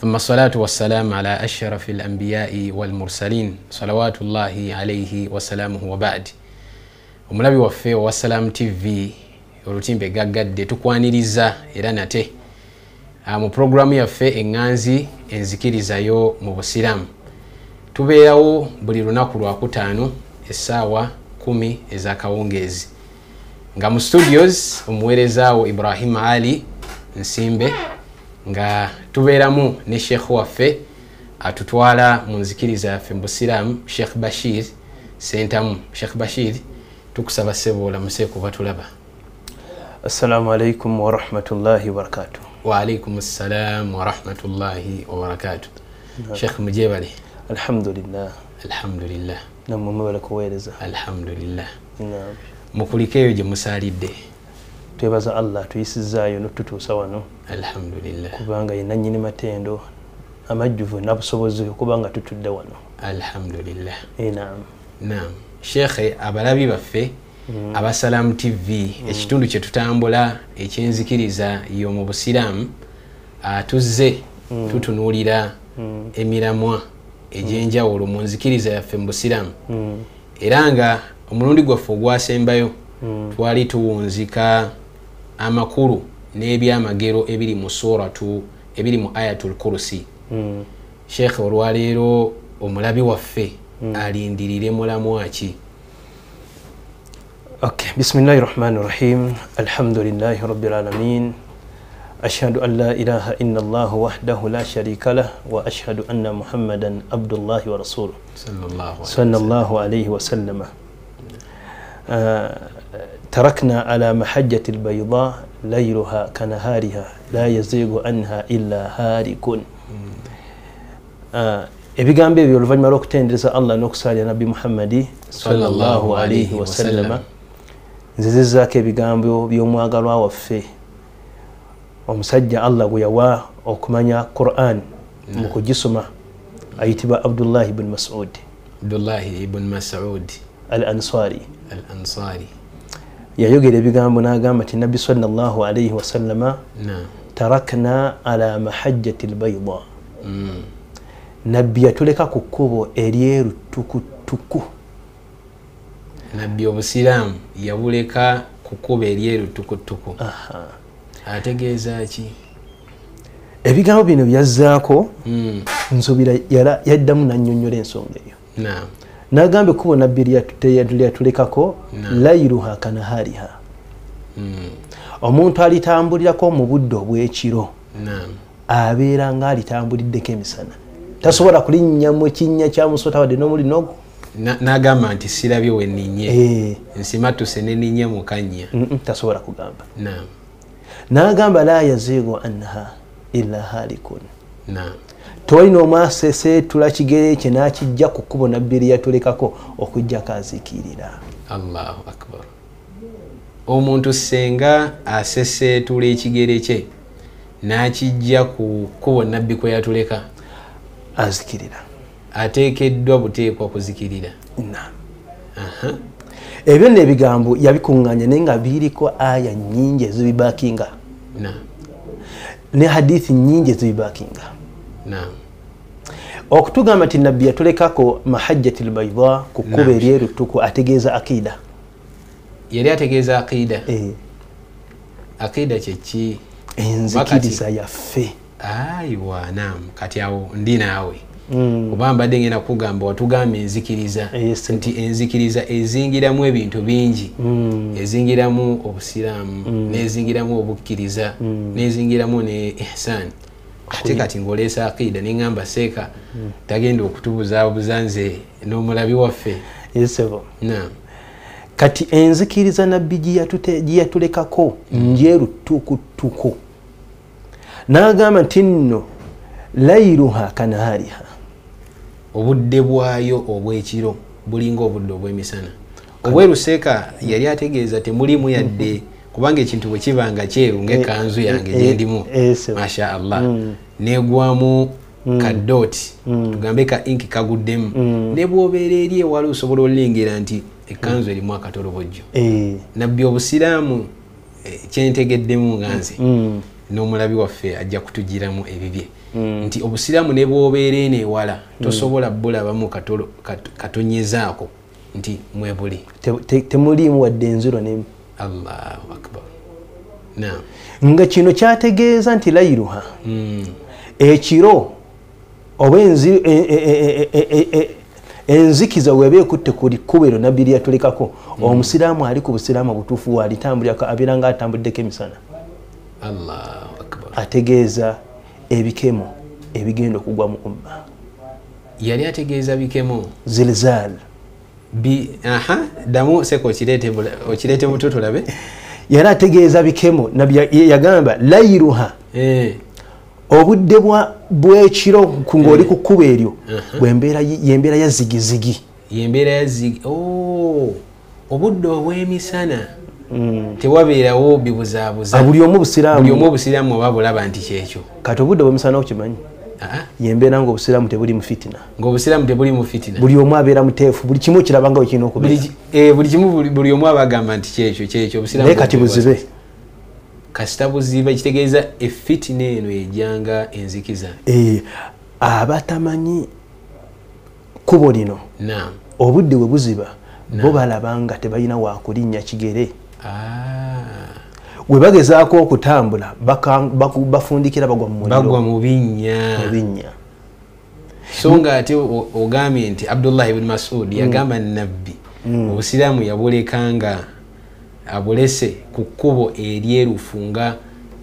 ثم الصلاة والسلام على أشرف الأنبياء والمرسلين صلوات الله عليه وسلامه وبعد omulabi waffe owa salamu tv olutimbe gaggadde tukwaniriza era nate mu puroguramu yaffe eŋŋanzi enzikirizayo mu busiraamu tubeerawo buli lunaku lwakutaano essaawa 1 ezakawungeezi nga mu studios omuweerezaawo ibrahim ali nsimbe nga tubeeramu ne sheekh waffe atutwala mu nzikiriza yaffe mu busiraamu sheekh bashir sentamu. Sheekh bashir tukusaba ssebo olamuse kuba tulaba assalamu alaikum warahmatullahi wabarakatu waalaikum ssalaamu warahmatullahi wabarakatu sheekh mujebale alhamdulillah. Alhamdulillah. Namwe mwebale kuweereza. Alhamdulillah. Naam. mukuliko eyo gye musaalidde twebaza allah tuyisizaayo notutuusa wano. Alhamdulillah. Kubanga ye nannyini matendo amajjuvu nabusobozi okubanga tutudde wano. Alhamdulillah. Eh, naam. Naam. Sheekhe abalabi baffe abasalamu tv ekitundu kye tutambula ekyenzikiriza y'omu busiraamu ah, tuzze tutunuulira emiramwa egy'enjawulo mu nzikiriza yaffe mu busiraamu. Mm. era nga omulundi gwaffe ogwasembayo twali tuwunzika amakulu n'ebyamagero ebiri mu suratu ebiri mu ayatul kursi. Sheekhe olwaleero omulabi waffe alindirire mulamwa ki Okay. بسم الله الرحمن الرحيم الحمد لله رب العالمين أشهد أن لا إله إلا الله وحده لا شريك له وأشهد أن محمدا عبد الله ورسوله صلى الله عليه وسلم, صلى الله عليه وسلم. آه تركنا على محجة البيضاء ليلها كنهارها لا يزيغ عنها إلا هارك آه، ebigambo ebyo oluvannyuma lw'okutendereza allah n'okusaalira nabbi muhammadi sallallahu alaihi wasallama nzizizaako ebigambo by'omwagalwa waffe omusajja allah gwe yawa okumanya quran mu kugisoma ayitibwa abdullahi bni masud abdullahi ibn masud al ansari al ansari yayogera ebigambo n'agamba ti nabbi sallallahu alaihi wasallama tarakna ala mahajjati lbaida Mm. nabbi yatuleka ku kkubo eryerutukutuku nabbi obusiraamu yabuleka kukuba eryerutukutuku Aha. ategeeza ki? Ebigambo bino byazzaako Mm. nsubira yaddamu nannyonnyola ensonga eyo naam n'agamba ekkubo nabbi lyatu- lyatulekako lairuha kanahariha Mm. omuntu alitambulirako mu budde obw'ekiro abeera ng'alitambuliddeko emisana. Tasobola kulinnyamu ekinnya kya musota wadde n'omulinogo Na- n'agamba nti sirabye weninye Eh, nsimatuse neninye mukanya tasobola kugamba. N'agamba la yaziigu anha illa halikun naam tewalina omwaseseetula kigere kye n'akijja ku kkubo nabbi lyeyatulekako okujjako azikirira allahu akbar. Omuntu senga aseseetula ekigere kye n'akijja ku kkubo nabbi kwe yatuleka. Azikirira ateekeddwa buteekwa kuzikirira ebyo nno ebigambo yabikuŋŋanya naye nga biriko aya nyingi ezibibakinga. Ne hadithi nyingi ezibibakinga okutugamba nti nabbi yatulekako mahajjati lbaida ku kkubo Naam. eryerutuku ategeeza akida. Yali ategeeza aqiida Eh, aqiida kyeki enzikiriza yaffe. Ayiwa naam. Kati awo ndi naawe. Mm. oba mbadde ngenda kugamba watugamba enzikiriza. Yes. nti enzikiriza ezingiramu ebintu bingi. Mm. ezingiramu obusiraamu nezingiramu obukkiriza nezingiramu ne ihsan ate kati ngaoleesa aqiida neŋŋamba seeka tagenda okutubuzaabuza nze n'omulabi waffe. Yesebo kati enzikiriza nabbi gye yatute- gye yatulekako njerutukutuku n'agamba nti nno lairuha kanahariha obudde bwayo obwekiro bulinga obudde obw'emisana. Obweruseeka yali ategeeza temulimu yadde kubanga ekintu bwe kibanga kyeru ngaekanzu yange eh, gyendimu eh, so. masha allah negwamu kadooti tugambe ka inki kaguddemu. Ne bwobeera eri ewala osobola olengera nti ekanzu erimu akatolobojjo. Eh, nabbi obusiraamu eh, kyentegeddemu nga nze mm, n'omulabi waffe ajja kutugiramu ebibye. Nti obusiraamu ne bwobeera eno ewala tosobola bulabamu katonyezaako nti mwebuli Te- te- temuliimu wadde enziro nemu allahu akbar. Nga kino kyategeeza nti lairuha Mm. ekiro oba e- e- e- enzikiza weba ekutte ku likkubo ero nabbi lyatulekako omusiraamu ali ku busiraamu butuufu waalitambulirako abeera nga atambuddeko emisana. Ategeeza ebikemo ebigenda okugwa mu umma. Yali ategeeza bikemo? Zilzal bi aha ddamu seka okireete bula- okireete buto tulabe. Yali ategeeza bikemo ya- yagamba lairuha Eh, obudde bw'ekiro ku- ng'oli ku kkubo eryo bwembeera yembeera ya zigizigi. Yembeera yazigi Oh, obudde obw'emisana. Tewabeerawo bibuzaabuza. Ah, buli omu busiraamu obusiraamu oba bulaba nti kyekyo. Kati obudde bwemisana okimanyi yembeera nga obusiraamu tebuli mu fitina. Ng'obusiraamu tebuli mu fitina. Buli omu abeera muteefu buli kimu kirabanga we kirina Buli okubeera ki- eh, kimu buli- omu aba agamba nti kyekyo kyekyo naye kati buzibe. Kasita buziba kitegeeza efitina eno ejjanga enzikiza. Eh, abatamanyi kubo lino. Obudde bwe buziba bo balaba nga tebalina wakulinnya kigere. Ah, we bagezaako okutambula bafundikira bagwa mu bagwa muliro mu binnya. Mu binnya. So nga ate ogambye nti abdullah ibuni masud yagamba nabbi obusiraamu yabuleka nga abulese ku kkubo eryerufu nga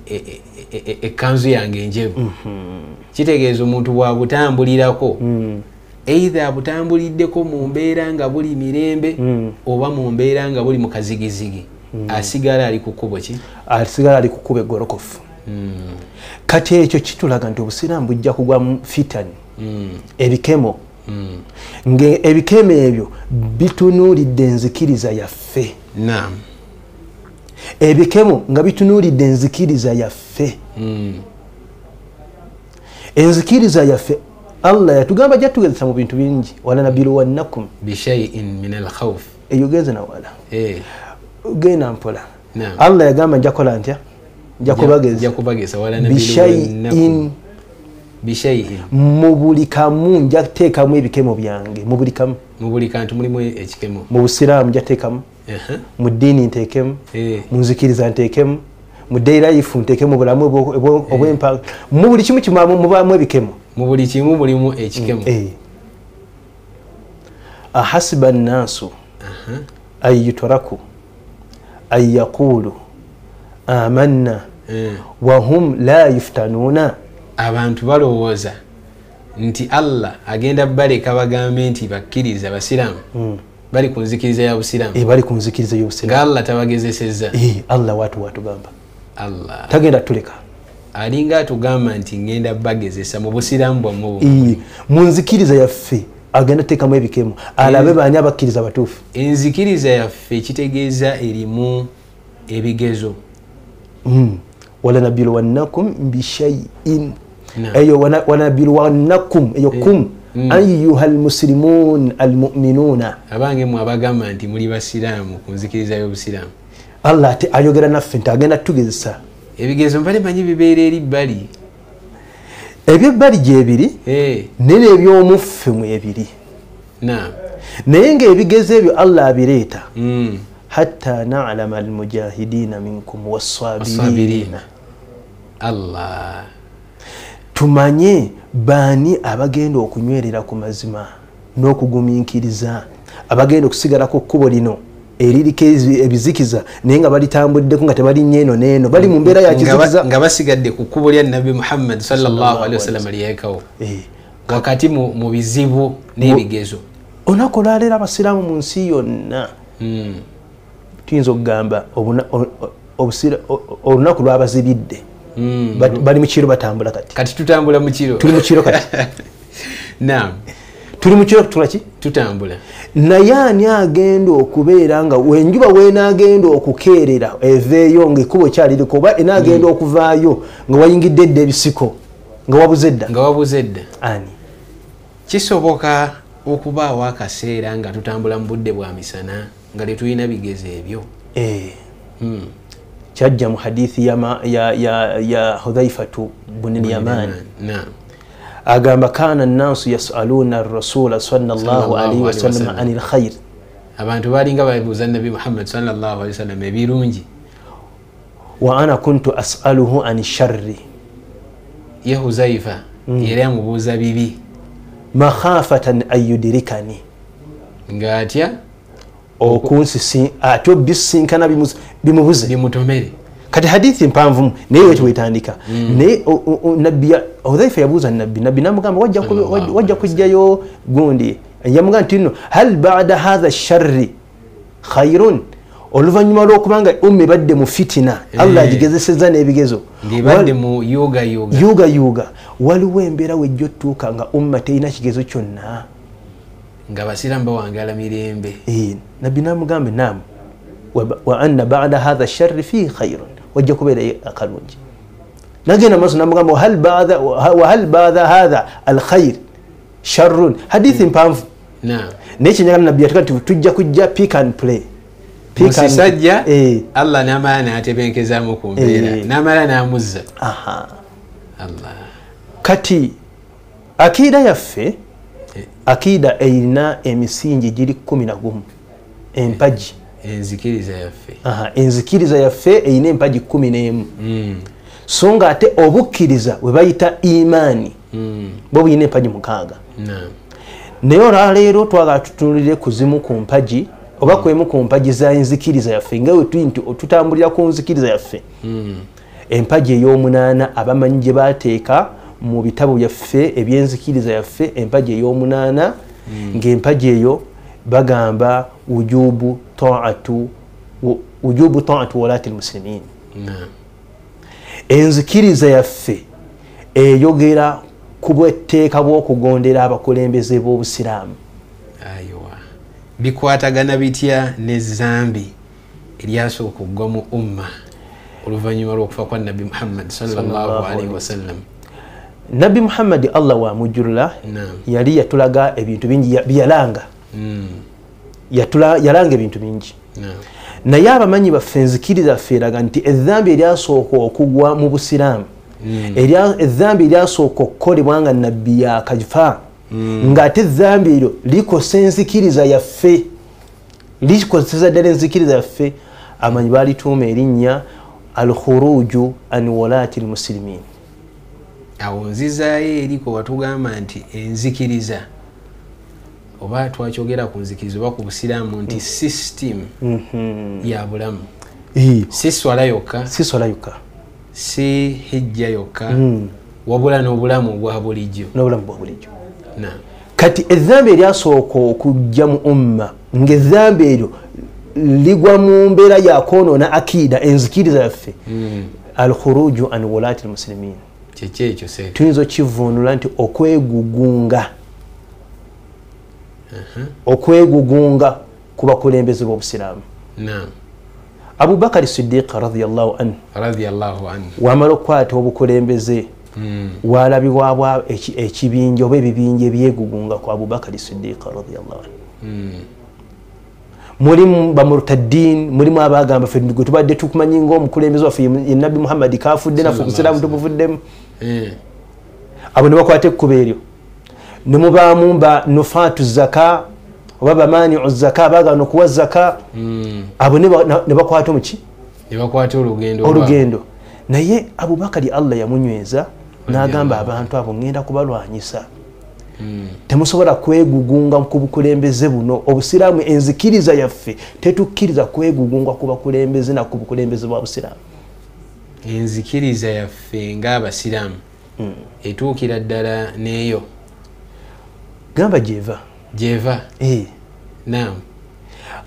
e- e- e- ekkanzu yange enjeru. Kitegeeza omuntu bwabutambulirako eitha abutambuliddeko mu mbeera nga buli mirembe oba mu mbeera nga buli mu kazigizigi asigala ali ku kkubo ki? Asigala ali kukuba egolokofu kati ekyo kitulaga nti obusiraamu bujja kugwa mu fitani. Ebikemo. Nga ebikemo ebyo bitunuulidde enzikiriza yaffe. Naam. Ebikemo nga bitunuulidde enzikiriza yaffe. Mm. enzikiriza yaffe allah yatugamba jatugezesa mu bintu bingi. Walanabiluwannakum bishaiin min alkhawf eyo genze nawala Eh, genda mpola. Allah yagamba njakola ntya? Nja njakubageza kubageza. bishaiin bishaiin mu buli kamu njateekamu ebikemo byange. Mu buli kamu mu busiraamu njateekamu mu ddiini nteekemu. Eh, mu nzikiriza nteekemu. Mu dairayifu nteekemu obwo- obw'empa mu buli kimu kimamu mubaamu ebikemo. Mu buli kimu mulimu ekikemo. Eh. ahasiba nnaasu an yutraku an yaqulu amanna wahum la yuftanuuna abantu balowooza nti allah agenda baleka bagambe nti bakkiriza basiraamu bali ku nzikiriza ya busiraamu. Eh, bali ku nzikiriza y'obusiraamu nga allah tabagezesezza Eh, allah watu watugamba. Allah. Tagenda tuleka alinga atugamba nti ngenda bagezesa mu busiraamu bwammwe. Eh, mu nzikiriza yaffe agenda teekamu ebikemo alabe baani abakkiriza batuufu enzikiriza yaffe kitegeeza erimu ebigezo. Mm. walanabiluwannakum bishaiin eyo wana- walanabiluwannakum eyo kum. ayuha almusilimun almuminuuna abange mwe abagamba nti muli basiraamu ku nzikiriza y'obusiraamu. Allah ayogera naffe nti agenda tugezesa. Ebigezo mbale manyi bibeera eri bbali ebyebbali gyebiri Eh, naye n'ebyomuffe mwebiri naye ngaebigezo ebyo allah abireeta. Mm. hatta nalama almujahidiina minkum Assabiriina. allah. Tumanye baani abagenda okunywerera ku mazima n'okugumiikiriza abagenda okusigalako kkubo lino eririko ezi- ebizikiza naye nga balitambuliddeko nga tebalinnyo eno n'eno bali mu mbeera ya Nga basigadde ku kkubo lya nabi muhammad wasallam lyekawo Eh, wakati mu bizibu n'ebigezo. Olunaku olwaleero abasiraamu mu nsi yonna Mm. tuyinza okugamba olunaku lwabazibidde. Mm. Ba- bali mu kiro batambula kati. Kati tutambula mu kiro. Tuli mu kiro kati. Naam tuli mu kiro tukola ki? Tutambula. Naye ani agenda okubeera nga enjuba wenagenda okukeerera eveeyo ngaekkubo kyaliriko oba enagenda okuvaayo nga wayingidde edda ebisiko nga wabuze edda? Nga wabuze edda. Ani? Kisoboka okubaawo akaseera nga tutambula mu budde bwa misana nga tetulina bigezo ebyo. Eh, Hmm. kyajja mu hadithi ya, hudhaifatu buni lyaman naam agamba kana nnaasu yasaluna rasula Sallallahu sallallahu alaihi alaihi wasallam wasallam. ani lkhair abantu balinga babuuza nabi muhammad sallallahu alaihi wasallam ebirungi. Wa ana kuntu asaluhu ani sharri. Ye huzaifa era amubuuza bibi. Makhafatan an yudirikani ng'atya okunsisi ate obisinkana bimu- bimubuze. Bimutomere kati hadithi mpamvu naye wetu wetandika naye o- o- nabbi hudhaifa yabuuza nabbi nabbi namugamba wajja kujjayo gundi. Yamugamba nti nno hal bada hatha sharri khairun? Oluvanyuma lwokubanga umma ebadde mu fitina. Allah Eh. agigezeseza n'ebigezo. Yuga yuga. Waliwo embeera wejja otuuka nga umma terina kigezo kyonna. Nga basiramu bawangala mirembe. Eh, nabbi namugambe nam wa- wa anna bada hatha sharri fihi khairun wajja kubeerayo akalungi nagenda maaso namugamba wahal bada hatha alkhair sharrun? Hadithi mpanvu. Naam. Naye kyenyagala nabbi yatuga nti tujja kujja pick and play. Musisajja Eh, allah namala natebenkezamu ku mbeera Eh. namala namuzza. Kati akiida yaffe Eh. akiida erina emisingi giri kumi nagumu empagi enzikiriza yaffe. Aha, enzikiriza yaffe erina empagi kumi n'emu. Mm, so nga ate obukkiriza bwe bayita imaani mm, bwe buyina empagi mukaaga. Naye olwaleero twagala tutunulire ku zimu ku mpagi oba kwemu ku mpagi za enzikiriza yaffe nga we tuli nti tutambulira ku nzikiriza yaffe. Mm, empagi ey'omunaana abamanyi gye bateeka mu bitabo byaffe ebyenzikiriza yaffe empagi ey'omunaana ng'empagi eyo bagamba wujubu taatu wu- wujubu taatu walati lmusilimin naam. Enzikiriza yaffe eyogera ku bwetteeka bw'okugondera abakulembeze b'obusiraamu. Ayiwa. Bikwatagana bitya nezambi eryasooka okugwa mu umma oluvannyuma lw'okufa kwa nabbi muhammad alaihi wasallam? Nabbi muhammadi allah wamujjulula yali yatulaga ebintu bingi ya- byeyalanga Mm, Yatula- yalanga ebintu bingi naye abamanyi baffe enzikiriza ffe eraga nti ezzambi eryasooka okugwa mu busiraamu Mm. ezzambi eryasooka okukolebwa nga nabbi yakafa Mm. ng'ate ezzambi eryo likosa enzikiriza yaffe likoseza ddala enzikiriza yaffe amanyi balituuma erinnya alkhuruju an walati lmusilimin awo nzizaayo eri kwe watugamba nti enzikiriza oba twakyogera ku nzikiriza oba ku busiraamu nti system ya bulamu. Si swala yokka. Si sola yokka. Si hijja yokka. Mm. wabula n'obulamu obwa bulijjo. N'obulamu bwa bulijjo. Kati ezzambi eryasooka okujja mu umma ngaezzambi eryo ligwa mu mbeera yakwonoona akiida enzikiriza yaffe Mm. alkhuruju an walati lmusilimin kyeki ekyo se tuyinza okivunula nti okwegugunga okwegugunga ku bakulembeze b'obusiraamu. Abubakari sidiqa radiallahu anhu wamala okukwata obukulembeze Mm. walabibwabwa eki- ekibinja oba ebibinja ebyegugunga ku abubakari sidiqa radiallahu anhu. Mm. mulimu bamurtaddin mulimu abagamba fe gwe tubadde tukumanyi ngaomukulembeze waffe nabbi muhammadi kafudde naffe Sallallahu obusiraamu alaihi tumuvuddemu Eh. abo ne bakwata ekkuba eryo nemubaamu ba nufaatu zaka oba bamaniu zaka abagana okuwa zaka Mm. abo ne ba- na- ne bakwata omuki olugendo naye abubakari allah yamunyweza n'agamba abantu abo ŋŋenda kubalwanyisa. Mm. temusobola kwegugunga ku bukulembeze buno. Obusiraamu enzikiriza yaffe tetukkiriza kwegugunga ku bakulembeze naku bukulembeze bwa busiraamu. Enzikiriza yaffe ng'abasiraamu. Etuukira ddala neeyo gamba gyeva gyeva Eh, naam.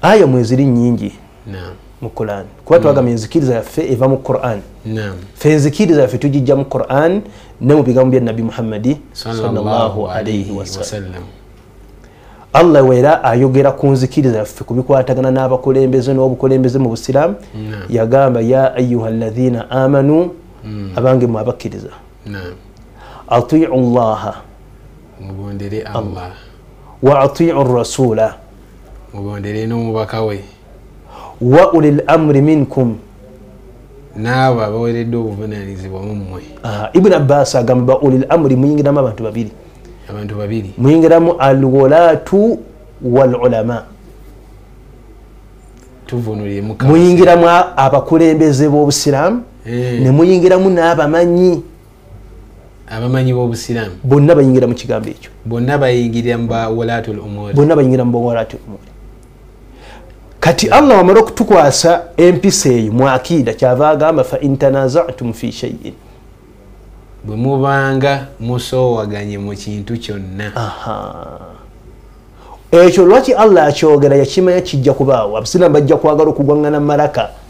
Aya mweziri nyingi. Naam. Mu quran. Kuba twagamba enzikiriza yaffe eva mu quran. Naam. Fe enzikiriza yaffe tugijja mu quran ne mu bigambo bya nabi muhammadi sallallahu alayhi wasallam allah wera ayogera ku nzikiriza yaffe ku bikwatagana n'abakulembeze n'obukulembeze mu busiraamu no. yagamba ya ayuha alladhina amanu abange mwe abakkiriza. Atiu llaha mugondere allah. Wa atiu rasula. Mugondere n'omubaka we. Wa uli lamri minkum. N'abo abaweredde obuvunanyizibwa mummwe ibuni abbas agamba ba ulil amuri muyingiramu abantu babiri. Abantu babiri. Muyingiramu alwolatu walulama. Muyingiramu abakulembeze b'obusiraamu. Eh. ne muyingiramu n'abamanyi abamanyi b'obusiraamu. Bonna bayingira mu kigambo ekyo. Bonna bayingirira mu bawolatu l umuri bonna bayingira mu bawalati umuri kati allah wamala okutukwasa empisa eyo mu akiida kyava agamba fa intanazatum fi shaiin bwe mubanga musoowaganye mu kintu kyonna. Ekyo lwaki allah akyogera yakimanya kijja kubaawo? Abasiraamu bajja kwagala okugwaŋŋana malaka. Eh,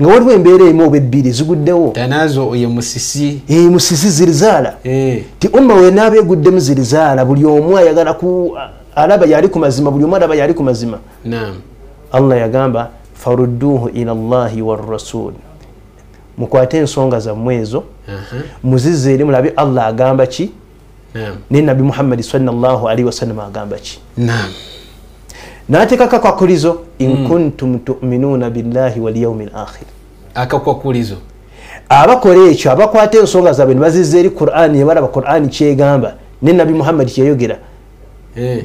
nga waliwo embeera emu oba ebbiri ziguddewo. Tanazo ye musisi. Eh, musisi zirizaala. Eh, ti umma wenaaba eguddemu zirizaala buli omu ayagala ku alaba yali ku mazima buli omu alaba yali ku mazima. Naam. Allah yagamba farudduhu ila llahi warasul mukwate ensonga zammwe ezo. Muzize eri mulabe allah agamba ki? Naye nabbi muhammadi salllahalihi wasallama agamba ki? Naam nateekako akakulizo in kuntum tuminuuna billahi walyaumi lakhir akakwakulizo. Abakola ekyo abakwata ensonga zaabwe nebaziza eri qurani ebalaba qurani kyegamba ne nabbi muhammadi kyeyogera.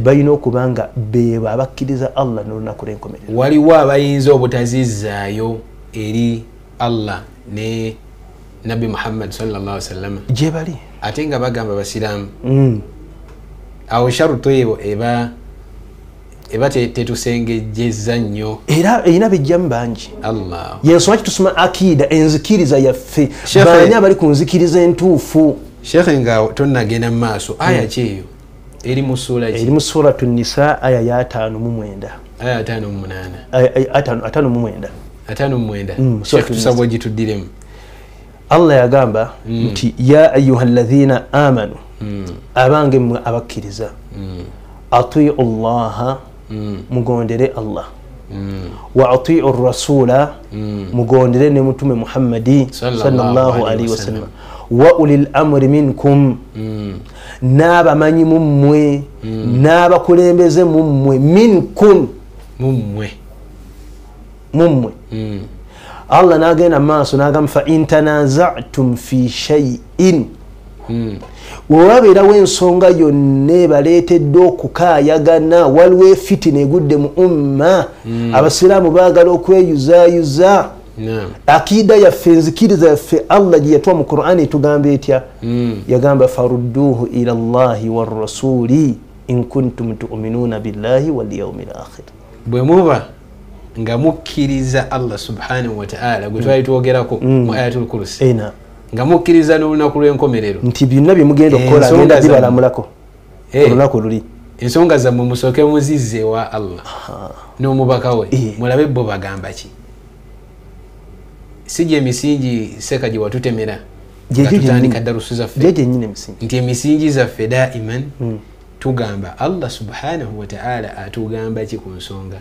Balina okuba nga beebo abakkiriza allah n'olunaku lwenkomerero. Waliwo abayinza obutazizaayo eri allah ne nabbi muhammad salllahsalama gye bali. Ate nga bagamba basiraamu Mm. awo sharuto ebo eba eba te- tetusengejeza nnyo. Era erina bijjamu bangi. Allah yensoma kitusoma akiida enzikiriza yaffe. Baani abali ku nzikiriza entuufu? Shekhe nga tonagenda mu maaso. Aya kyeyo. Eri mu suula ki? Eri mu suratu nisa aya yataano mu mwenda. Aya ataano mu munaana. Ataano ataano mu mwenda. Ataano mu mwenda. Mm, shekhe tusabwa gituddiremu allah yagamba nti ya ayuha llathina amanu abange mmwe abakkiriza atiu llaha mugondere allah. Wa atiu rasula mugondere ne mutume muhammadi alaihi wasallam. wa ulil amri minkum n'abamanyi mummwe n'abakulembeze mummwe minkum mummwe Mm. allah n'agenda mu maaso n'agamba fa intanazatum fi shaiin Mm. Wewabeerawo ensonga yonna ebaleetedde okukaayagana waliwo efitina egudde mu umma abasiraamu baagala okweyuzaayuza. Naam. Akiida yaffe enzikiriza yaffe allah gye yatwa mu qurani etugamba etya? Mm. yagamba farudduhu ila llahi warasuli in kuntum tuminuuna billahi walyaumi lakhir bwe muba nga mukkiriza allah subhanahu wataala gwe twali twogerako mu ayatul kurusi ena nga mukkiriza n'olunaku lw'enkomerero. Nti byonna bye mugenda okukola Ensonga agenda zammwe. bibalamulako. Eh. olunaku luli ensonga zammwe musooke muzizza ewa allah. N'omubaka we. Eh. mulabe bo bagamba ki? Si gye emisingi seka gye watutemera Gye nga gyo tutandika gyennyini. darusu zaffe. Nti emisingi zaffe daiman tugamba allah subhanahu wataala atugamba ki ku nsonga?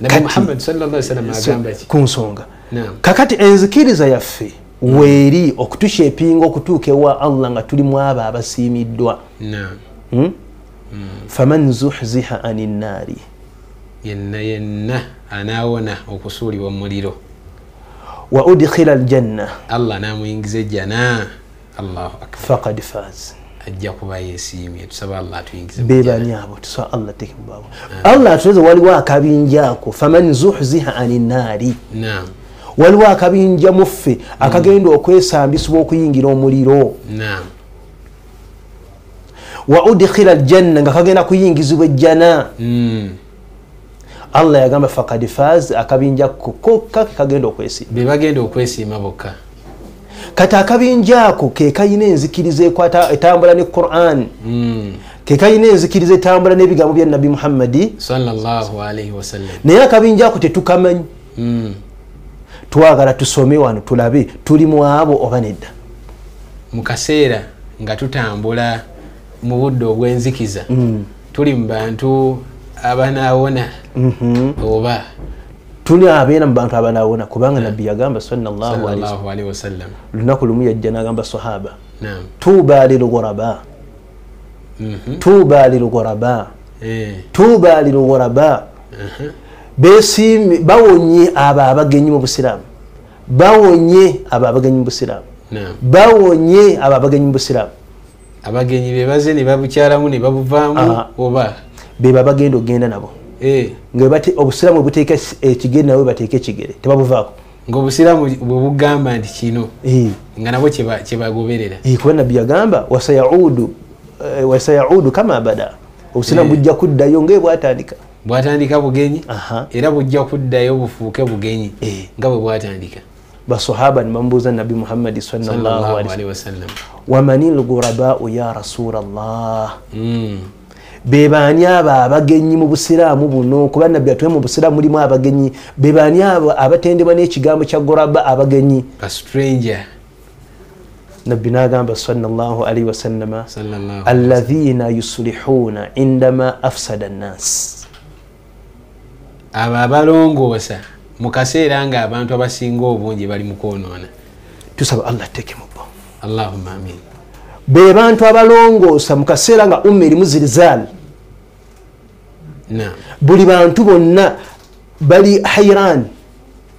Nabi muhammad sallam agamba ki? ku nsonga. Naam. kakati enzikiriza yaffe weeri okutushepinga okutuuka ewa allah nga tulimu abo abasiimiddwa. Hmm? faman zuhziha ani nnaari yenna yenna anaawona okusuulibwa mu muliro wa udkhila aljanna. Allah namuyingiza ejjana. Allahu akbar. Faqad faz. Ajja kuba yesiimye tusaba allah atuyingize bebani abo tusa allah tekemubaabo allah atuleze waliwo akabinja ako. Faman zuhziha ani nnaari naam waliwo akabinja muffe akagenda okwesambisibwa okuyingira omuliro. Wa udkhila aljanna nga kagenda kuyingizibwa ejjana. Mm. allah yagamba fakad faz akabinja kokka kagenda okwesiima. Be bagenda okwesiima bokka. Kati akabinja ako ke kayina enzikiriza ekwata etambula ne quran. Mm. ke kayina enzikiriza etambula n'ebigambo bya nabi muhammadi. Naye akabinja ako tetukamanyi. Mm. Twagala tusome wano tulabe tuli mu abo oba nedda mu kaseera nga tutambula mu budde obw'enzikiza Mm. tuli mu bantu abanaawona Mhm. oba tuli abeera mu bantu abanawona kubanga nabbi yagamba wasallam lunaku lumu yajja nagamba sahaba tuba lilghuraba. Mhm. tuba lilghuraba. Eh. tuba lilghuraba Aha. besiimi bawonye abo abagenyi mu busiraamu. Bawonye abo abagenyi mu busiraamu. Bawonye abo abagenyi mu busiraamu. Abagenyi be baze ne babukyalamu ne babuvaamu oba? Beba bagenda okgenda nabo. Eh, obusiraamu bwebuteeka ekigere nabo bateeka ekigere tebabuvaako. Ng'obusiraamu bwe bugamba nti kino Eh, nga nabo kyeba- kyebagoberera eh, kuba nabbi yagamba wasayaudu eh, kama bada obusiraamu Eh. bujja kuddayo ngae bwatandika bugenyi era bujja kuddayo bufuuke bugenyi Eh. nga bwe bwatandika. Basahaba nibamubuuza nabi muhammadi sawasalam wamani lgurabau ya rasulllah bebaani abo abagenyi mu busiraamu buno? Kuba nabbi atuwe mu busiraamu mulimu abagenyi. Bebaani abo abatendebwa n'ekigambo kya guraba abagenyi? Nabbi n'agamba sallallahu alaihi wasallama sallallahu yuslihuna indama afsada nnas abo abalongoosa mu kaseera nga abantu abasinga obungi bali mu kwonoona. Tusaba allah teke mu bo. Allahumma amin. Be bantu abalongoosa mu kaseera nga umma erimu zirizaal buli bantu bonna bali hairan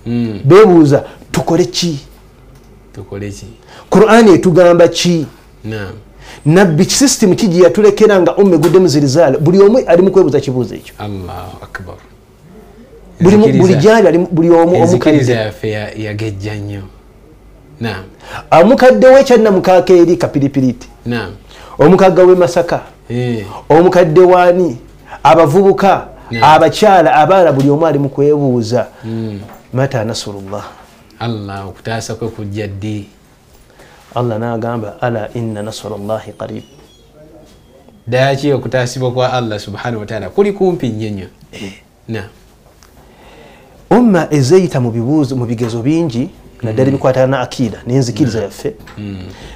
Mm. bebuuza tukole ki? Qur'ani etugamba ki? Nabbi kisisitimu ki gye yatulekera nga umma egudde mu zirizaal buli omu ali mu kwebuuza kibuuzo ekyo Buli gyali ali buli omu omukadde. yaffe ya- yagejja nnyo. Omukadde w'ekyalina mukaaka eri kapiripiriti. Omukagga w'e masaka. Eh, omukadde waani abavubuka abakyala abaana buli omu ali mu kwebuuza. Mm. mata nasurullah allah okutaasa kwe kujja ddi? Allah n'agamba ala inna nasrullahi qarib. Ddala ki okutaasibwa kwa allah subhanahu wataala kuli kumpi nnyo nnyo. Naam umma ezeyita mu bibuuzo mu bigezo bingi naddala ebikwatana na akida n'enzikiriza yaffe.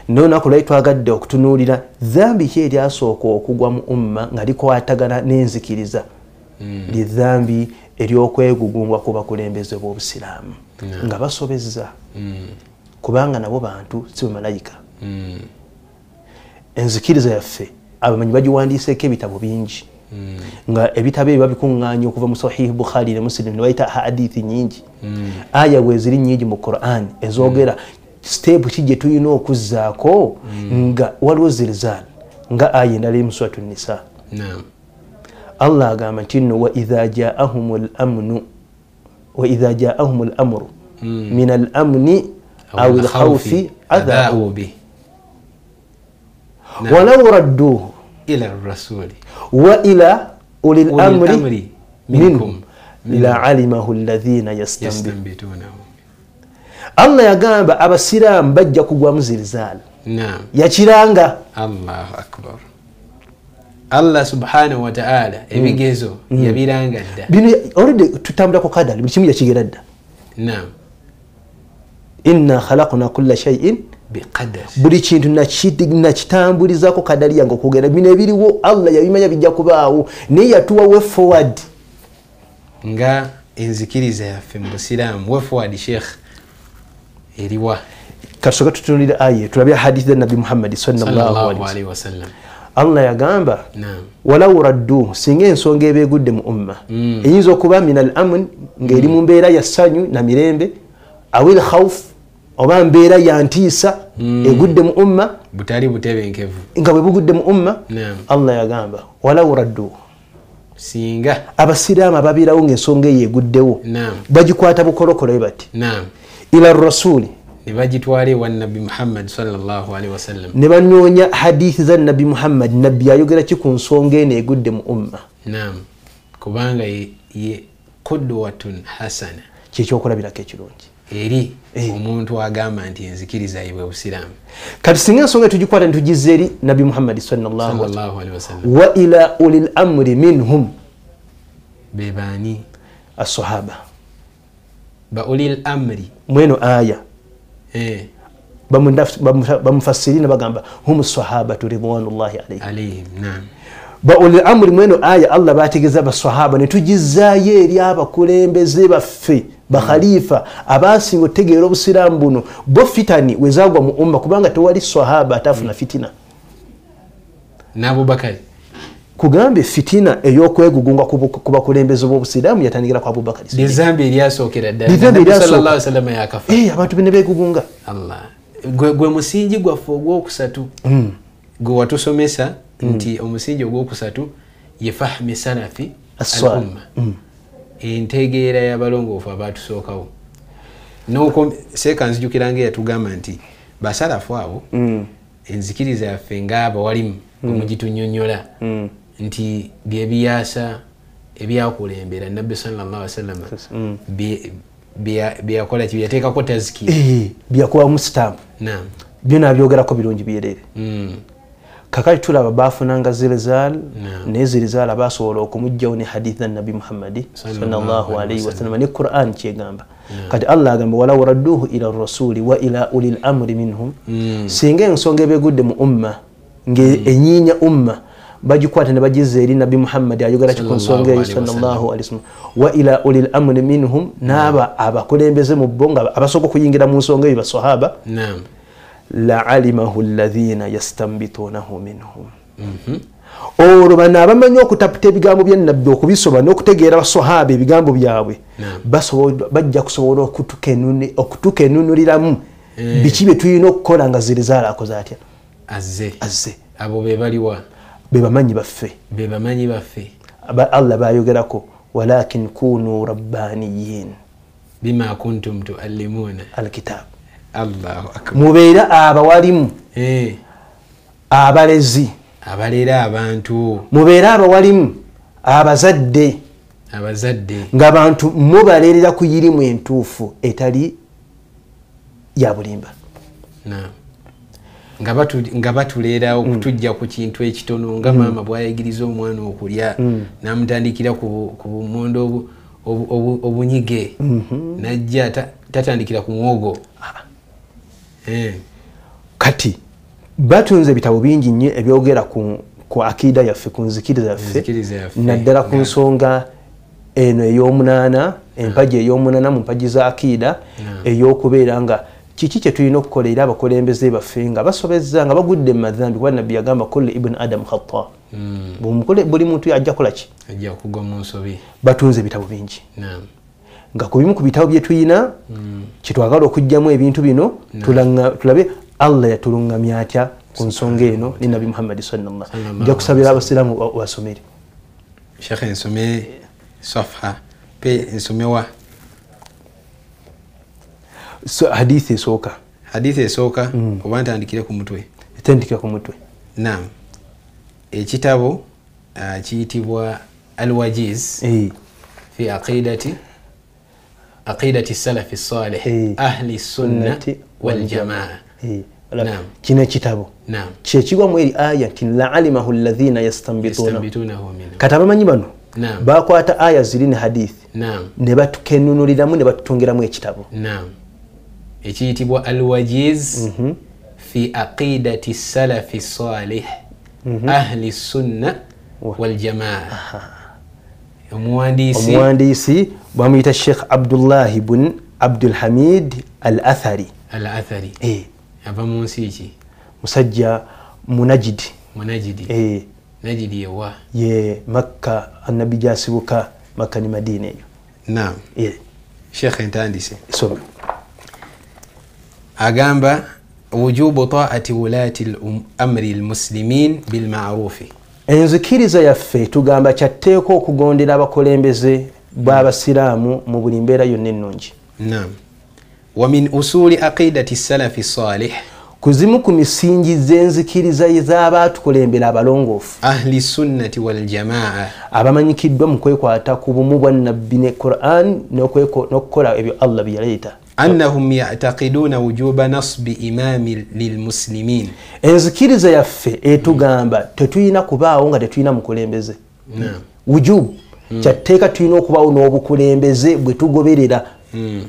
Nonaku lwali twagadde okutunuulira dhambi ki eryasooka okugwa mu umma nga likwatagana n'enzikiriza? Lidhambi eryokwegugunga ku bakulembeze b'obusiraamu nga basobezza. Kubanga nabo bantu si bamalayika enzikiriza yaffe abamanyi bagiwandiiseeko ebitabo bingi. Nga ebitabo ebyo babikuŋŋaanya okuva mu sahihi bukhari ne musilimu ne bayita hadithi nyingi. Mm. aya bweziri nyingi mu quran ezogera siteepu ki gye tulina okuzzaako nga waliwo zirizaal nga aya endala eri mu suratu nisa allah agamba nti nno waidha jaahum jaahum lamru min alamni au lkhaufi adhaau bi Naam. walau radduuhu ila rasuli. Wa ila ulil minhum minkum. laalimahu alladhina yastanbi yastambitunahu allah yagamba abasiraamu bajja kugwamu zirizaala naam. Yakiranga allahu akbar. Allah subhanahu wataala ebigezo yabiranga dda. Bino olwedde tutambula ku kadali buli kimu yakigera dda naam. Inna khalaqna kulla shaiin buli kintu naki- nakitambulizako kadali yange okugenda bino ebiriwo allah yabimanya bijja kubaawo naye yatuwa we forward. Nga enzikiriza yaffe mu busiraamu wefuwadi sheekh eriwa. Katusoka tutunulira aye tulabye hadithi za nabbi muhammadi wasallam allah yagamba walau radduhu singa ensonga eba egudde mu umma Mm. eyinza okuba min al amun ng'eri mu mbeera ya ssanyu na mirembe awil khaufu oba mbeera ya ntiisa egudde mu umma butali butebenkevu. nga bwe bugudde mu umma allah yagamba walau radduhu singa. Abasiraamu ababeerawo ng'ensonga eyo eguddewo bagikwata bukolokolo bwe bati ila rasuli ne bagitwala ewa nabbi muhammad sallallahu alaihi wasallam ne banoonya hadithi za nabbi muhammadi nabbi ayogera ki ku nsonga eno egudde mu umma. Kubanga ye, kudwatun hasana. Kyekyokulabirako ekirungi eri hey. omuntu agamba nti enzikiriza yibwe busiramu busiraamu. Kati singa ensonga tugikwata nitugiza eri nabi muhammadi wa ila uli lamri minhum. Bebani asahaba ba ulil amri. Mweno aya. Hey. bamu- bamufasirina bagamba hum sahabatu ridwanullahi alaihim alaihim naam. Amri mweno aya allah bategeza basahaba netugizaayo eri abakulembeze baffe bakhalifa abasinga otegeera obusiraamu buno bo fitani wezagwa mu umma kubanga tewali sahaba atafuna fitina nabubakari kugambe fitina ey'okwegugunga ku bu- ku bakulembeze b'obusiraamu yatandikira ku abubakar Siddiq. lyezambi eryasookera ddala Lyezambi Nabbi eryasooka. sallallahu alaihi wasallam yakafa Eh, abantu bene begugunga allah gwe gwe musingi gwaffe ogwokusatu Mm. gwe watusomesa nti omusingi ogwokusatu ye fahmi salafi As-swalih. al-umma entegeera y'abalongoofu abatusookawo N'oko- seeka nzijukiranga eyatugamba nti basalafu abo Mm. enzikiriza yaffe ngaabawalimu bwemugitunyonyola Mm. nti byebiyasa ebyakulembera nabbi Mm. byeyakola byeyateekako tazikira. Eh, byakubamu sitampu nam byona byogerako birungi byerere Mm. kakati tulaba bafunanga zirizaal Naam. naye basobola okumugjawo ne haditha nabi muhammadi Sallallahu sallallahu alaihi alaihi wasalama ne quran kyegamba. Kati allah agamba walaw radduhu ila rasuli wa ila uli lamri minhum. Mm. singa ensonga ebegudde mu umma ngaenyiinya umma bagikwata ne bagizza eri nabi muhammadi ayogera ki ku nsonga eyo alaihi wa ila uli lamri minhum n'aba abakulembeze mu bo nga abasooka okuyingira mu nsonga eyo basahaba laalimahu ladhina yastambituunahu minhum. Mhm. olwo bano abamanyi okutaputa ebigambo byanabbi okubisoba n'okutegeera basahaba ebigambo byabwe bajja kusobola okutukenunuliramu Eh. biki bye tulina okukola nga zirizaala akoze atya azze. Abo be baliwa be bamanyi baffe. Be bamanyi baffe. Allah bayogerako walakin kunu rabbaniyin. Bima kuntum tuallimuna. Akbar mubeere abawalimu Eh, abalezi abalera abantu. mubeere abawalimu abazadde abazadde. ng'abantu mubalerera ku yirimu entuufu etali ya bulimba. Nga batu- nga batuleera okutujja ku kintu ekitono nga maama bwayigiriza omwana okulya namutandikira ku bu- ku bumondo obu- obu- obu- obunyige najja ta- tatandikira ku mwogo. Eh, kati batunze ebitabo bingi nnyo ebyogera ku, ku akida yaffe ku nzikiriza yaffe. Naddala ku Nga- nsonga eno ey'omunaana empaji ey'omunaana mu mpaji za akida ey'okubeera nga kiki kye tulina okukola era abakulembeze baffe nga basobezza nga bagudde mu madhambi kuba nabbi yagamba kulli ibuni adamu khata mm, Bumukole- buli muntu ajja kukola ki? Ajja kugwa mu nsobi. Batunze ebitabo bingi. Nga ku bimu ku bitabo bye tulina kyetwagala okugjamu ebintu bino tulabe allah yatulungamya atya ku nsonga eno ne nabi muhammadi Sallallahu nja kusabira abasiraamu ba- basomere shekhe nsome safha pe nsomewa So, hadithi esooka. Hadithi esooka oba ntandikire ku mutwe? Etendikira ku mutwe. Nam ekitabo ah, kiyitibwa alwajiz fi aqidati aqidati salafi salih hey. ahli sunna sunnati waljamaa Naam. kino ekitabo kyekigwamu eri aya nti laalimahu ladhina yastambitunahu. Kati abamanyi bano bakwata aya ziri ne hadithi. Ne batukenunuliramu ne batutungiramu ekitabo ekiyitibwa alwajiz fi aqidati salafi salih ahli sunna waljamaa omuwandiisi. Bamuyita sheikh abdullahi bun abdulhamid al athari Eh, ava mu nsi ki musajja munajidi Eh, najidi ewa ye makka annabi gyasibuka makka ni madiina eyo. Nam Eh, shekhe ntandise soma agamba wujubu taati wulati amri lmuslimin bilmarufi enzikiriza yaffe tugamba kyatteeka okugondera abakulembeze b'abasiraamu mu buli mbeera yonna ennungi. Nam wa min usuli aqidati salafi salih. Kuzimu ku misingi z'enzikiriza z'abaatukulembera abalongoofu. Ahli sunnati waljamaa abamanyikiddwa mu kwekwata ku bumu bwa nabbi ne quran n'okukola ebyo allah bye yaleeta annahum yactaqiduna wujuba nasbi imami lilmuslimin enzikiriza yaffe etugamba tetulina kubaawo nga tetulina mukulembeze. Nam wujubu kyatteeka tulina okubaawo n'obukulembeze bwe tugoberera. Mm.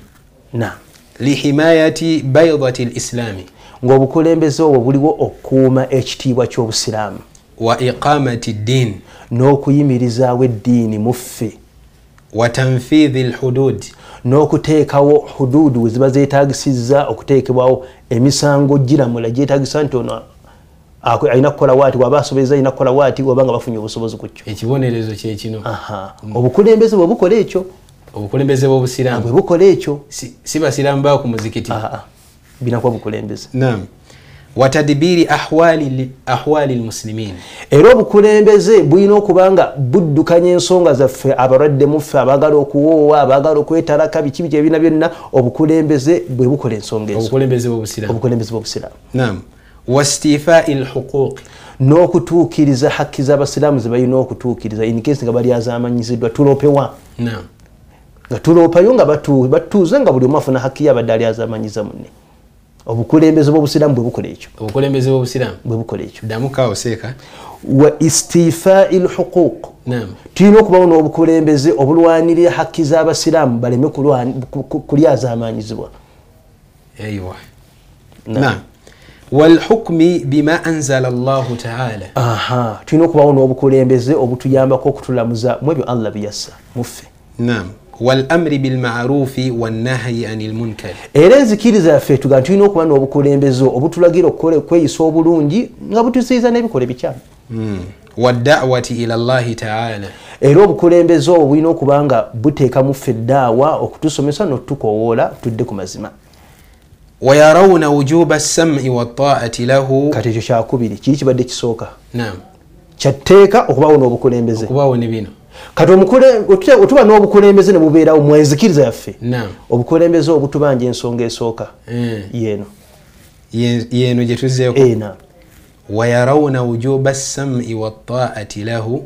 na. Lihimayati baidati lislami. Ng'obukulembeze obwo buliwo okukuuma ekitiibwa ky'obusiraamu. Wa iqamati ddin. N'okuyimirizaawo eddiini mu ffe wa tanfidhi lhudud n'okuteekawo huduudu we ziba zeetagisizza okuteekebwawo emisango giramula gyetagisa nti ono alina kukola waati waba asobezza alina kukola waati oba nga bafunye obusobozi ku kyo. Ekibonerezo kyekino Aha. obukulembeze bwe bukola ekyo. Obukulembeze bwe bw'obusiraamu bukola ekyo. Si si basiraamu baa ku muzikiti. Binakuba bukulembeze watadibiri ahwali li- ahwali lmusilimin era obukulembeze bulina okuba nga buddukanya ensonga zaffe abalwadde muffe abaagala okuwoowa abaagala okwetalaka biki biki ebina byonna obukulembeze bwe bukola ensonga ezo. Obukulembeze bw'obusiraamu wastifai lhuquqi n'okutuukiriza hakki z'abasiraamu ze balina okutuukiriza inkesi nga bali azamanyiziddwa tulopewa nga tuloopayo nga batu- batuuze nga buli omu afuna hakki ye abadde ali azamanyiza munne obukulembeze bwobusiraamu bwe bukola ekyo? Obukulembeze bw'obusiraamu? Bwe bukola ekyo. Damukawo seeka wa istifai lhuquq nam tulina okubawo n'obukulembeze obulwanirira hakki z'abasiraamu baleme kulwani- ku- ku- kulyazamanyizibwa aiwa nam walhukmi bima anzala llahu taala. Tulina okubawo n'obukulembeze obutuyambako okutulamuza mu ebyo allah byeyassa muffe walamri bilmarufi wannahyi ani lmunkari era enzikiriza yaffe tuga tulina okuba n'obukulembeze obutulagira okweyisa obulungi nga butusiiza n'ebikola ebikyamu Mm. waddawati ila llahi taala. Era obukulembeze obwo bulina okuba nga buteeka muffe eddaawa okutusomesa n'otutukowoola tudde ku mazima. Wayarawuna wujuba sami wattaati lahu. Kati ekyo kyakubiri kiri kibadde kisooka. Kyatteeka okubawo n'obukulembeze. Okubaawo ne bino kati otuba n'obukulembeze ne bubeerawo mu enzikiriza yaffe. Obukulembeze obutubanja ensonga esooka Eh, yeeno. Ye- yeeno gye tuzzeeko. Ena wayarawuna wujuba sami wattaati lahu.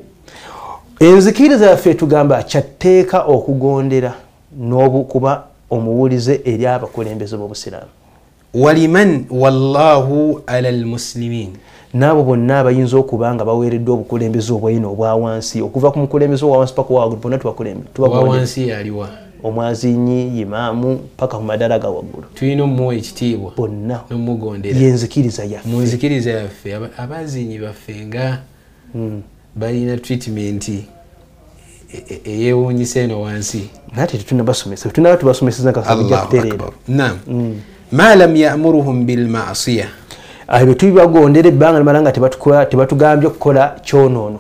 Enzikiriza yaffe etugamba kyatteeka okugondera n'okuba omuwulize eri abakulembeze b'obusiraamu. Waliman wallahu ala lmuslimin n'abo bonna abayinza okuba nga baweereddwa obukulembeze obwayina obwa wansi okuva ku mukulembeze owa wansi paka owagulu bonna tubakulembe oba tubagondera wansi yaliwa omwazinyi imaamu paka ku madala ga waggulu. Tulina omumuwa ekitiibwa. Bonna. Nomugondera. Yenzikiriza yaffe. Mu nzikiriza yaffe. Aba- abazinyi baffe nga Mm. balina treatment e- e- eyewuunyisa eno wansi. Nate tetunabasomesa tunaba tubasomeseza nga bijja Allahu kutereera nam ma lam yamuruhum bilmasiya ayo bwe tubibagondera ebbanga limala nga tebatugambye okukola kyonoono.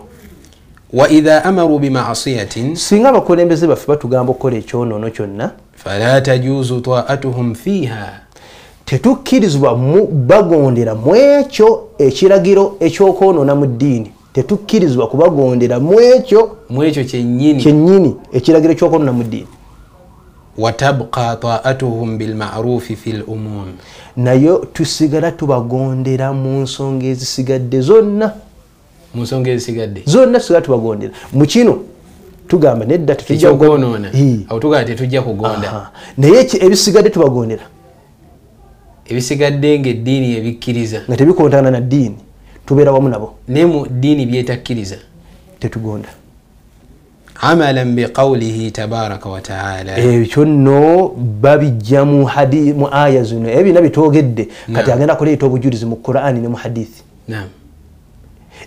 Waidha amaru bimasiyatin singa abakulembeze baffe batugamba okukola ekyonoono kyonna fala tajuzu taatuhum fiha tetukkirizibwa mu bagondera mu ekyo ekiragiro ekyokwonoona mu ddiini. Tetukkirizibwa kubagondera mu ekyo kyennyini ekiragiro ekyokwonoona mu ddiini watabqa taatuhum bilmarufi fi lumum naye tusigala tubagondera mu nsonga ezisigadde zonna. Mu nsonga ezisigadde zonna tusigala tubagondera. Mu kino tugamba nedda tetujja kugo- ekyokwonoona Ii. awo tugala tetujja kugonda. Naye ebisigadde tubagondera? Ebisigadde ngaeddiini ebikkiriza. Nga tebikontana na ddiini. Tubeera wamu nabo. Naye mu ddiini byetakkiriza. Tetugonda amalan biqaulihi tabaraka wataala ekyo nno babijja mu aya zino. Ebyo byonna bitwogedde kati agenda kuleeta obujulizi mu qurani ne mu hadithi.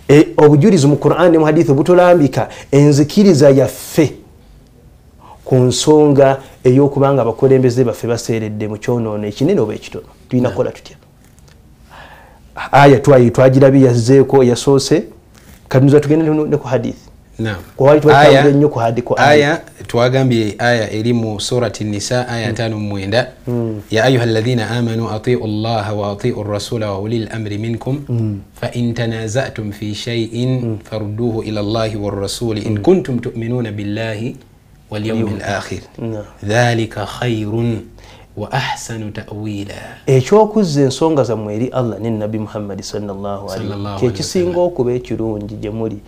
E, obujulizi mu qurani ne mu hadithi obutulambika enzikiriza yaffe ku nsonga ey'okubanga abakulembeze baffe baseeredde mu kyonoono ekinene oba ekitono tulina kukola tutya? Aya twayi twagirabye yazzeeko yasoose. Katuza tugende ne- ne ku hadithi twetambula Aya- ennyo ku hadi- ku aya. twagambye aya eri mu surati nisa aya 59 ya ayuha alladhina amanu atiu llaha wa atiu rasula wa uli lamri minkum fain tanazatum fi shaiin farudduhu ila llahi warasuli in kuntum tuminuna billahi walyaumi lakhir Naam. dhalika khairun wa ahsanu ta'wila ekyokuzza ensonga zammwe eri allah ne nabi muhammadi Sallallahu alaihi kyekisinga okuba ekirungi gye muli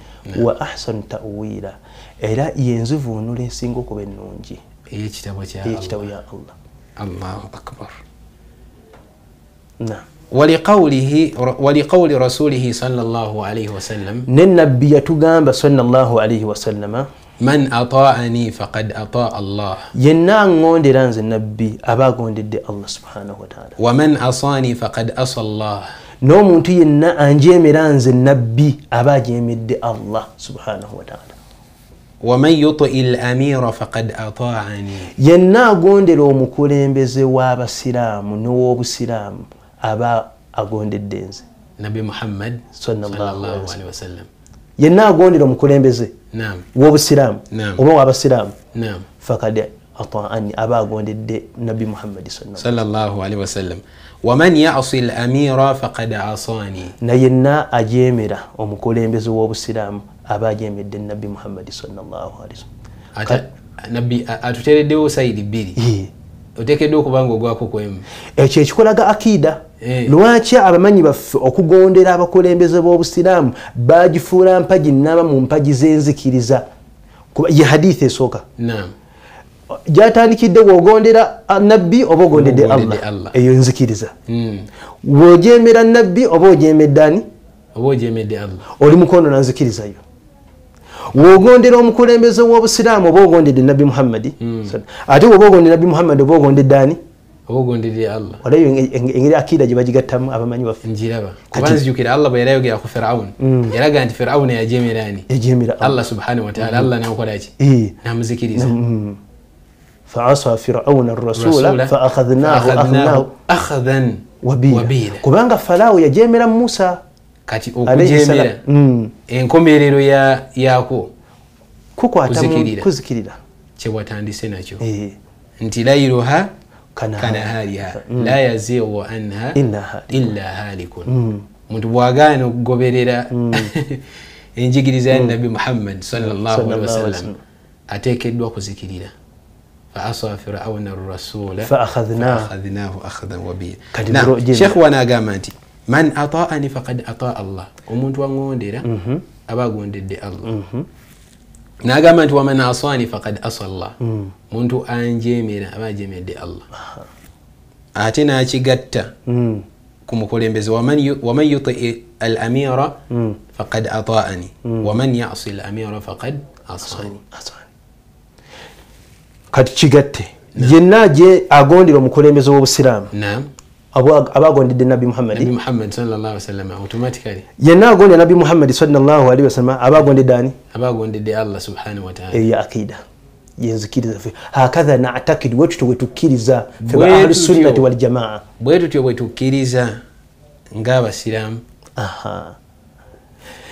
wa ahsanu tawiira era yenzivuunula esinga okuba ennungi eyekitabo kya eyekitabo Allah. ya allah allahu akbar na ولقوله ولقول رسوله صلى الله عليه وسلم ne nabbi yatugamba sallallahu alaihi wasallama من أطاعني فقد أطاع الله الله سبحانه وتعالى ومن أصاني فقد أصى الله الله سبحانه وتعالى ومن يطع الأمير فقد أطاعني ينا غوند لو مكولين بزوا بسلام نو بسلام أبا أغوند الدينز نبي محمد صلى الله, عليه وسلم. Yenna agondera omukulembeze w'obusiraamu oba w'abasiraamu. Fakad ataani aba agondedde nabbi muhammadi sa sallallahu alaihi wasallam waman yasi lamira faqad asani. Na yenna ajeemera omukulembeze w'obusiraamu aba ajeemedde nabbi muhammadi ate nabbi a- atutereddewo sayidi bbiri otekeddwa okuba nga ogwako kwemu? Ekyo ekikolaga akiida. Eh. Lwaki abamanyi baffe okugondera abakulembeze b'obusiraamu bagifuula mpagi naba mu mpagi z'enzikiriza? Ye haditha esooka. Gyatandikidde bwogondera nabbi oba ogondedde allah? Eyo nzikiriza. Mm. bwojemera nabbi oba ojemedde ani? Oli mukono nanzikirizayo wogondera omukulembeze w'obusiraamu oba ogondedde nabbi muhammadi ate woba ogondedde nabbi muhammadi oba ogondedde ani oba ogondedde allah olayo engeri akiida gye bagigattamu abamanyi baffe. Njiraba kuba nzijukira allah bwe yarayogera ku firawuni yaraga nti firawuni yajemera ani? Yajemera allah. Subhanahu wataala allah namukolaki Eh. namuzikiriza. Faasa rasula. Rasula, faakhadhnahu faakhadhnahu akhadnahu akhadhan wabila. wabila. Kubanga falawo yajemera musa kati alayhi salam. okujemera Mm. enkomerero ya- yakwo kukwata mu- Kuzikirira. kuzikirira. Kyewatandise nakyo. Eh, nti lairuha La anha Illa halikun. halikun muntu bwagaana okugoberera enjigiriza ya nabi muhammad sallallahu alaihi Sallallahu alaihi wasallam wasallam. ateekeddwa kuzikirira. Faasa firauna rasula Faakhadhnahu. faakhadhnahu akhadhan wabila Kati Naam, bro, jembe. sheekh wanaagamba nti man ataani faqad ataa allah. Omuntu waŋondera aba agondedde allah nagamba nti waman asani faqad asa llah muntu anjemera aba ajemedde allah. Ate nakigatta Mm. ku mukulembeze waman yu- waman yutii al amira faqad ataani. Waman yasi al amira faqad asani. Asani. kati kigatte. Yenna je agondera omukulembeze w'obusiraamu naam aba aba agondedde nabbi muhammadi yenna agondera nabbi muhammadi sallallahu alaihi wasallam aba agondedde ani? Eyo akida. Yenzikiriza fe hakatha natakidi wetutyo bwetukkiriza fe ba Bwe ahlu tutyo. sunnati waljamaa bwe tutyo bwe tukkiriza ng'abasiraamu. Aha.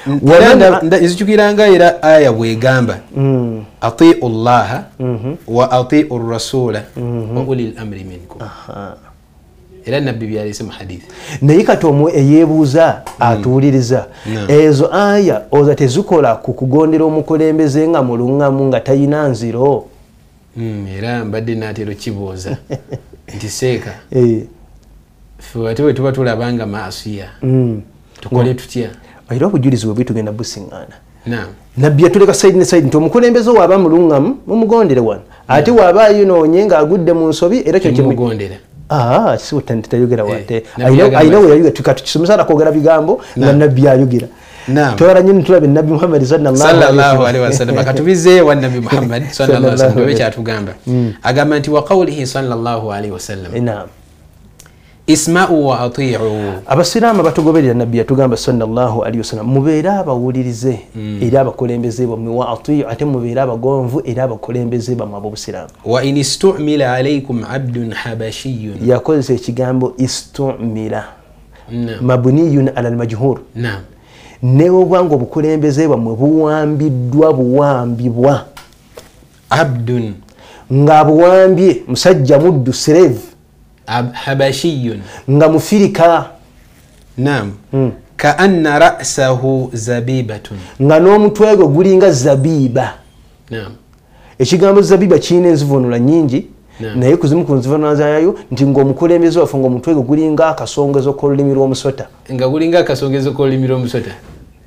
Era Waman- nda- nda- nzijukiranga era aya bwegamba Mm. atiu llaha wa atiu rasula wa uli lamri minkum. Era nabbi byalese mu hadithi naye kati omu eyeebuuza atuwuliriza. Naam. ezo aya oza tezikola ku kugondera omukulembeze nga muluŋŋamu nga talina nziro? Mm, era mbadde naatero kibuuza nti seeka Eh, fe ate bwe tuba tulaba nga maasiya mm. tukole tutya? Era obujulizi bwe bwetugenda busiŋŋaana. Nabbi yatuleka saidi ne saidi nti omukulembeze waaba muluŋŋamu mumugondere wano. Ate waaba ayonoonye ng'agudde mu nsobi era kyo Ah, kisibo tayogera Eh, wate. Nabbi yagamba ayina ati- we yayogera tukatukisomesa ala kwogera bigambo nga Naam. nabbi ayogera Naam. twala nyo nitulaba nabbi muhammadi sallallahu alaihi wasallam katubize wa nabi muhammad sallallahu alaihi wasallam bwe kyatugamba agamba nti wa qawlihi sallallahu alaihi wasallam naam isma'u wa atiu. Abasiraamu abatugoberera nabbi yatugamba wasallam mubeere abawulirize era abakulembeze bammwe wa atiu ate mubeere abagonvu era abakulembeze bammwe ab'obusiraamu. Wa in istumila alaikum abdun habashiyun. Yakozesa ekigambo istumira Naam. mabuniyun ala almajhur naam. Newobwanga obukulembeze bwammwe buwambiddwa buwambibwa. Abdun. Nga buwambye musajja muddu slave habashiyun. Nga mufirika naam kaanna rasahu zabibatun. Nga n'omutwe gwe gulinga zabiba. Naam. Ekigambo zabiba kirina enzivunula nyingi naye kuzimu ku nzivunula zayo nti ngaomukulembeze waffe ngaomutwe gwe gulinga akasongezo k'olulimi lw'omusota. Nga gulinga akasongezo k'olulimi lw'omusota.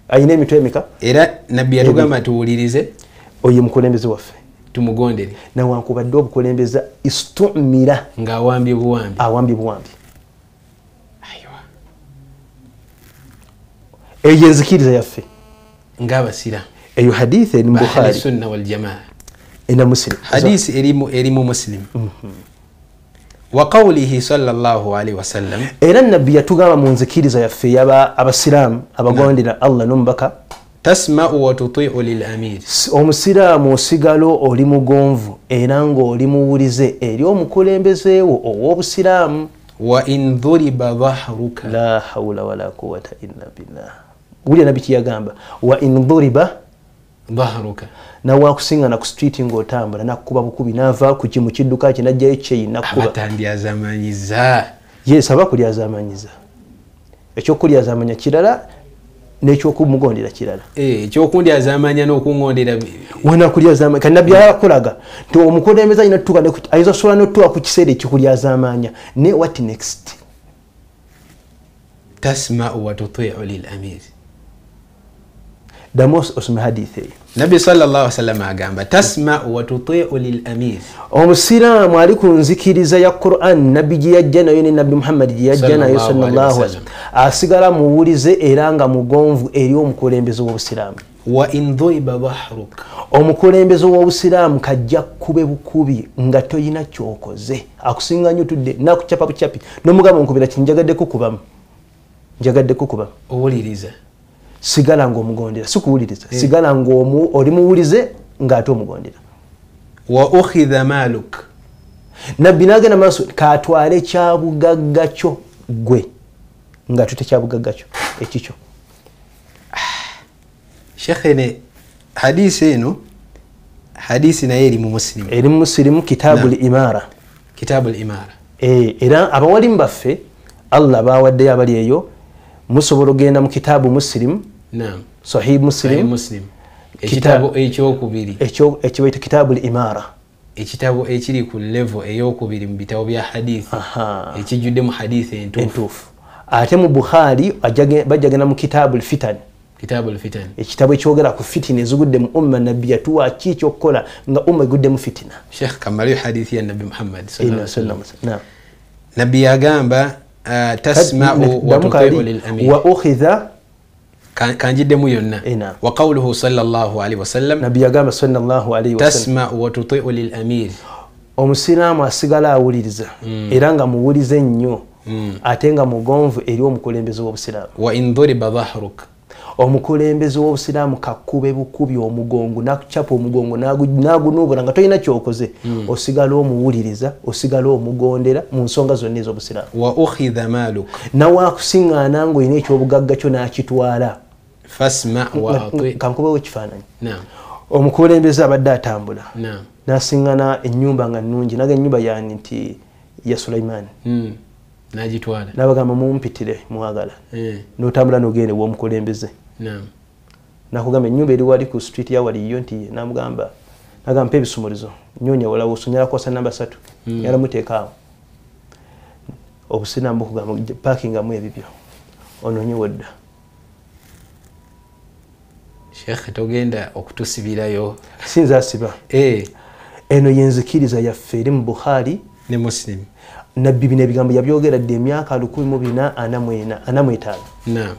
Ayina emitwe emika era nabbi yatugamba tuwulirize. Oye mukulembeze waffe tumugondere. Newankubadde obukulembeza istumira ng'awambye buwambi. awambye buwambi. Eyo enzikiriza yaffe. Ng'abasiraamu eyo haditha eri mu ba ahli bukhari. sunna waljamaa ena muslim. Hadisi erimu muslim. Wa qawlihi sallallahu alaihi wasallam era nabbi yatugamba mu nzikiriza yaffe eyaba abasiraamu abagondera allah n'omubaka tasma'u wa tutiu lilamir S- omusiraamu osigala oli mugonvu era ng'oli muwulize eri omukulembezeewo ow'obusiraamu. Wain dhuriba dhahruka. La haula wala quwata illa billah. Wulya nabbi kiyagamba wa in dhuriba dhahruka. nawakusingana ku street ngaotambula nakukuba bukubi nava kuki mu kidduka kye najjayo kyeyi nakuba abatandyazamanyiza yes aba kulyazamanyiza ekyokulyazamanya kirala nekyokumugondera kirala. Eh, ekyokundyazamanya n'okuŋondera bi- wenakulyazamanya kati nabbi yakulaga nti omukulembeze ne ku- ayinza osobola notuwa ku kiseera ekikulyazamanya ne what next? Tasmau watutiu lilamir ddamu os- osome hadisi eyo nabbi sawasalama agamba tasmau watutiu lilamir omusiraamu ali ku nzikiriza ya quran nabbi gye yajja nayo ne nabbi muhammadi gye yajja nayo alaihi asigala muwulize era nga mugonvu eri omukulembeze w'obusiraamu. Wain dhuriba dhahruka. Omukulembeze w'obusiraamu kajja kube bukubi nga toyina kyokoze. Akusinga nyo tudde nakucapa bucapi nomugamba nkubira ki? Njagadde kukubamu. Njagadde kukubamu. Owuliriza sigala ngaomugondera sikuwuliriza. Sigala nga oli muwulize ngaate omugondera. Wa ukhidha maluk nabbi nagenda maaso katwale kyabugagga kyo gwe nga tute kyabugagga kyo ekikyo shekhene hadisi eno hadisi naye eri mu musilimu eri mu musirimu kitaabu l imara kitabu limara Eh, era abawalimu baffe allah bawaddeyo abali eyo musobola ogenda mu kitaabu musirimu nam sahih musirimu muslim. Ekitabo ekyokubiri ekyo- ekibaita kitaabu l imara. Ekitabo ekiri ku levo eyokubiri mu bitabo bya hadithi ekijjuddemu hadithi entuufu. Ate mu bukhari ajja- bajja genda mu kitaabu l fitan. Kitabu lfitan ekitabo ekyogera ku fitina ezigudde mu umma nabbi yatuwa ki ekyokukola nga umma egudde mu fitina. Sheikh kamaliyo hadithi ya nabi muhammad nabbi yagamba uh, tasmau wa ukhidha Kan- kanjiddemu yonna. Wa qawluhu sallallahu alaihi wasallam nabbi yagamba sallallahu alaihi wasallam tasmau watutiu lilamir omusiraamu asigala awuliriza era nga muwulize nnyo ate nga mugonvu eri omukulembeze w'obusiraamu. Omukulembeze w'obusiraamu kakube bukubi omugongo nakucapa omugongo nagu- nagunuubula nga tolina kyokoze. Osigala omuwuliriza osigala omugondera mu nsonga zonna ez'obusiraamu. Wa ukhidha maluk nawakusiŋŋaana ngaolina ekyobugagga kyo nakitwala fasma kankubewo ekifaananyi. Omukulembeze abadde atambula nam nasiŋŋana enyumba nga nungi naga enyumba yani nti ya sulaimaani Mm. nagitwala. Nabagamba mumpitire mwagala. Eh, notambula nogenda ewomukulembeze nakugamba enyumba eri wali ku street yawali yo nti namugamba nagamba mpa ebisumuluzo nyonya walawo osonyala kwasa namba satu yala muteekaawo obusiraamu bukugamba pakingamu ebibyo. Ononyewo dda sheikh togenda okutusibirayo sinza asiba Eh, eno yenzikiriza yaffe eri mu bukhari. Ne muslim. Nabbi bino ebigambo yabyogera dde emyaka 1445 nam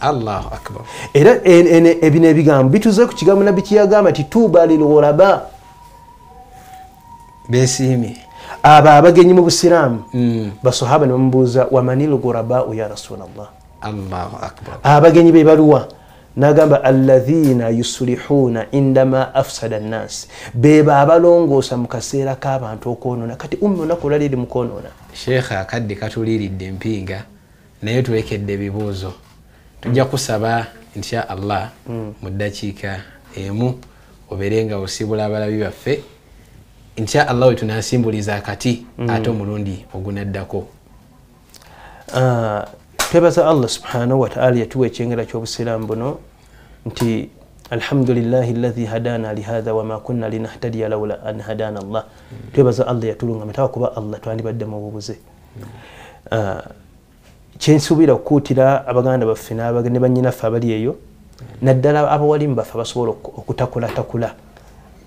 allahu akbar. Era en- en- bino ebigambo bituze ku kigambo nabbi kyeyagamba nti tuuba lilghuraba besiimye abo abagenyi mu busiraamu Mm. basahaba ne bamubuuza wamani lghurabau ya akbar abagenyi be baluwa. Nagamba alathina yusulihuna indama afsada nnasi beba abalongoosa mu kaseera k'abantu okwonona kati umma olunaku olwali eri mu kwonoona. Sheekh akadde katuliiridde empinga naye tulekedde ebibuuzo. Tujja kusaba insha allah mu ddakiika emu obeere nga osibula abalabi baffe. Insha allah we tunasimbuliza akati ate omulundi ogunaddako. Ah, twebaza allah subhanahu wataala yatuwa ekyengera ky'obusiraamu buno nti alhamdulilahi lahi hadana lihatha wama kunna linahtadiya laula an hadana llah twebaza allah yatulunga metawa kuba allah twandibadde mu bubuze Ah, kyensuubira okukuutira abaganda baffe ne banyinaffe abali eyo naddala abawalimu baffe basobola oku- okutakulatakula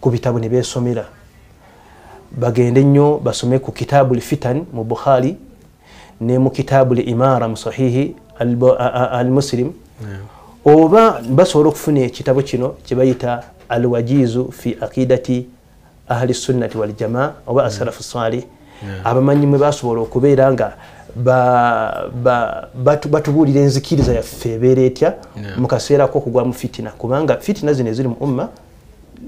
ku bitabo ne beesomera. Bagende nnyo basome ku kitaabu lfitan mu bukhari ne mu kitaabu limara mu sahihi al- al muslim. Oba basobola okufuna ekitabo kino kyebayita alwajizu fi aqidati ahli sunnati waljamaa oba asalafu salih abamanyi mwe basobola okubeera nga ba- ba- batu- batubuulira enzikiriza yaffe ebeera etya mu kaseera k'okugwa mu fitina. Kubanga fitina zino eziri mu umma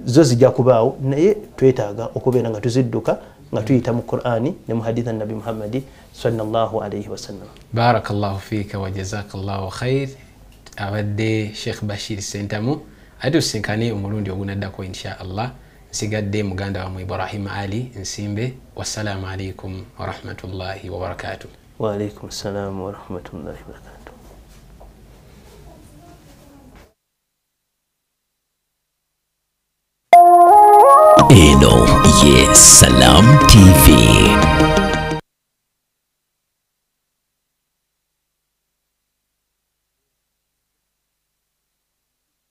zo zijja kubaawo naye twetaaga okubeera nga tuzidduka nga tuyita mu qurani ne mu haditha nabi muhammadi salllahalaihi wasallam barakallahu fiika wa jazakallahu khair. Abadde sheikh bashir sentamu ate tusinkane omulundi ogunaddako insha allah nsigadde muganda wamwe ibrahima ali nsimbe. Wassalamu alaikum warahmatullahi wabarakatuh waalaikum ssalamu warahmatullahi wabarakatuh Eno, yes, Salam TV.